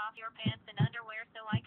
off your pants and underwear so I